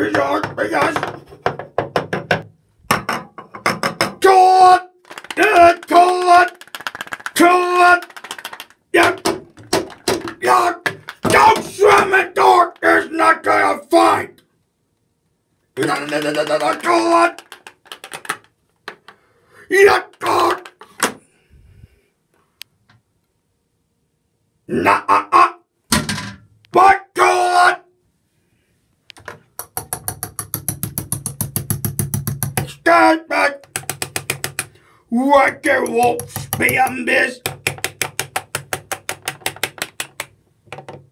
because, because. Kill it! Yeah, kill it! Kill it! Yeah! Don't swim it, dog! It's not gonna fight! It! Yeah, dog! Nah-uh-uh! Stand back! What the wolf spam this?